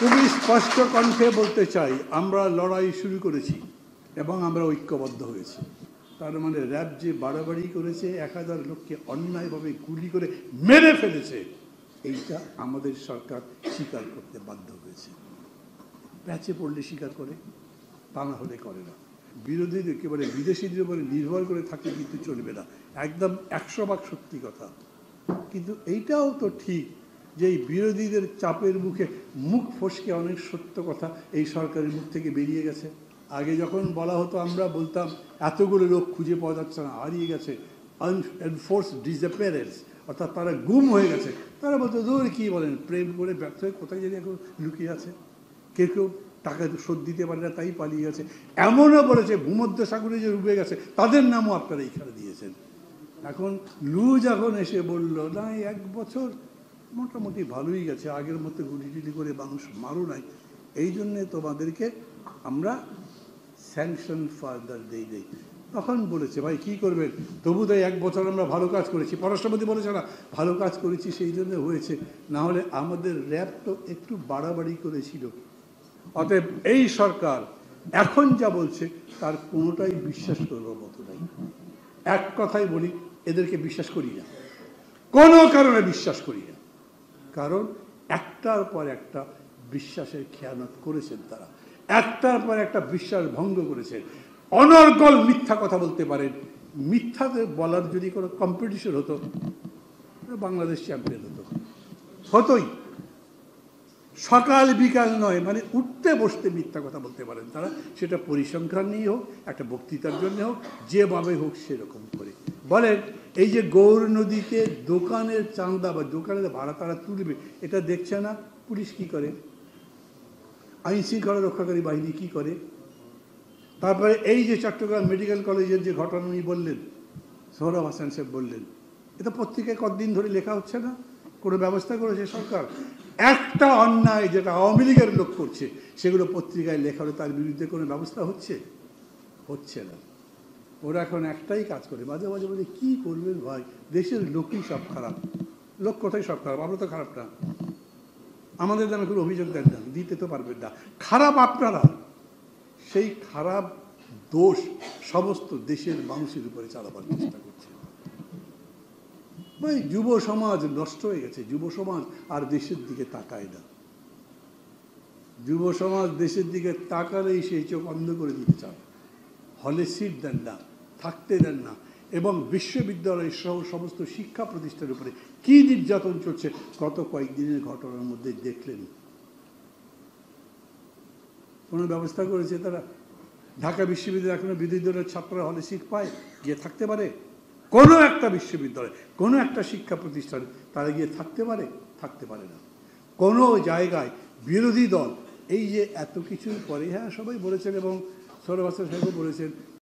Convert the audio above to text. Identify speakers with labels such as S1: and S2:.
S1: খুবই স্পষ্ট কণ্ঠে বলতে চাই, আমরা লড়াই শুরু করেছি এবং আমরা ঐক্যবদ্ধ হয়েছি। তার মানে র্যাব যে বাড়াবাড়ি করেছে, এক হাজার লোককে অন্যায়ভাবে গুলি করে মেরে ফেলেছে, এইটা আমাদের সরকার স্বীকার করতে বাধ্য হয়েছে। প্যাচে পড়লে স্বীকার করে, তা না হলে করে না। বিরোধীদের একেবারে বিদেশিদের উপরে নির্ভর করে থাকলে কিন্তু চলবে না। একদম একশো ভাগ সত্যি কথা। কিন্তু এইটাও তো ঠিক যে এই বিরোধীদের চাপের মুখে মুখ ফসকে অনেক সত্য কথা এই সরকারের মুখ থেকে বেরিয়ে গেছে। আগে যখন বলা হতো, আমরা বলতাম, এতগুলো লোক খুঁজে পাওয়া যাচ্ছে না, হারিয়ে গেছে। আনএনফোর্স ডিসঅ্যাপিয়ারেন্স অর্থাৎ তারা গুম হয়ে গেছে। তারা বলতো দূর কী বলেন? প্রেম করে ব্যর্থ হয়ে কোথায় যদি এখন লুকিয়ে আছে। কেউ কেউ টাকা শোধ দিতে পারে না, তাই পালিয়ে গেছে। এমনও বলেছে, ভূমধ্য সাগরে যে ডুবে গেছে, তাদের নামও আপনারা এইখানে দিয়েছেন। এখন লু যখন এসে বলল, না এক বছর মোটামুটি ভালোই গেছে। আগের মতো টুলি করে মানুষ মারো নাই। এই জন্যে তোমাদেরকে আমরা স্যাংশন ফার্দার দেই দেই। তখন বলেছে, ভাই, কি করবেন? তবু তাই এক বছর আমরা ভালো কাজ করেছি। পররাষ্ট্রপতি বলেছে, না, ভালো কাজ করেছি, সেই জন্য হয়েছে। না হলে আমাদের র্যাব তো একটু বাড়াবাড়ি করেছিল। অতএব এই সরকার এখন যা বলছে, তার কোনোটাই বিশ্বাস করবার মতো নাই। এক কথাই বলি, এদেরকে বিশ্বাস করি না। কোনো কারণে বিশ্বাস করি না। কারণ একটার পর একটা বিশ্বাসের খেয়ানত করেছেন তারা। একটার পর একটা বিশ্বাস ভঙ্গ করেছেন। অনর্গল মিথ্যা কথা বলতে পারেন। মিথ্যাতে বলার যদি কোনো কম্পিটিশন হতো বাংলাদেশ চ্যাম্পিয়ন হতো। হতোই। সকাল বিকাল নয় মানে উঠতে বসতে মিথ্যা কথা বলতে পারেন তারা। সেটা পরিসংখ্যান নিয়ে হোক, একটা বক্তৃতার জন্য হোক, যেভাবে হোক সেরকম করে। বলেন এই যে গৌর নদীতে দোকানের চাঁদা বা দোকানের ভাড়া তারা তুলবে এটা দেখছে না? পুলিশ কি করে? আইন শৃঙ্খলা রক্ষাকারী বাহিনী কি করে? তারপরে এই যে চট্টগ্রাম মেডিকেল কলেজের যে ঘটনা উনি বললেন সোহরাব হাসান সাহেব বললেন, এটা পত্রিকায় কতদিন ধরে লেখা হচ্ছে না? কোনো ব্যবস্থা করেছে সরকার? একটা অন্যায় যেটা আওয়ামী লীগের লোক করছে, সেগুলো পত্রিকায় লেখা হলে তার বিরুদ্ধে কোনো ব্যবস্থা হচ্ছে? হচ্ছে না। ওরা এখন একটাই কাজ করে, মাঝে মাঝে মাঝে কী করবেন ভাই? দেশের লোকই সব খারাপ। লোক কোথায় সব খারাপ? আমরা তো খারাপ না। আমাদের নামে কোনো অভিযোগ দেন না, দিতে তো পারবেন না। খারাপ আপনারা। সেই খারাপ দোষ সমস্ত দেশের মানুষের উপরে চালাবার চেষ্টা করছে। ভাই, যুব সমাজ নষ্ট হয়ে গেছে। যুব সমাজ আর দেশের দিকে তাকায় না। যুব সমাজ দেশের দিকে তাকালেই সেই চোখ অন্ধ করে দিতে চান হলে সিট দেন না। থাকতে দেন না। এবং বিশ্ববিদ্যালয় সহ সমস্ত শিক্ষা প্রতিষ্ঠানের উপরে কি নির্যাতন চলছে, গত কয়েকদিনের ঘটনার মধ্যে দেখলেন। কোনো ব্যবস্থা করেছে তারা? ঢাকা বিশ্ববিদ্যালয় এখনও বিরোধী দলের ছাত্ররা হলে সিট পায়, গিয়ে থাকতে পারে? কোনো একটা বিশ্ববিদ্যালয়, কোনো একটা শিক্ষা প্রতিষ্ঠানে তারা গিয়ে থাকতে পারে? থাকতে পারে না। কোনো জায়গায় বিরোধী দল, এই যে এত কিছুর পরে হ্যাঁ সবাই বলেছেন এবং সৌরভ সাহেবও বলেছেন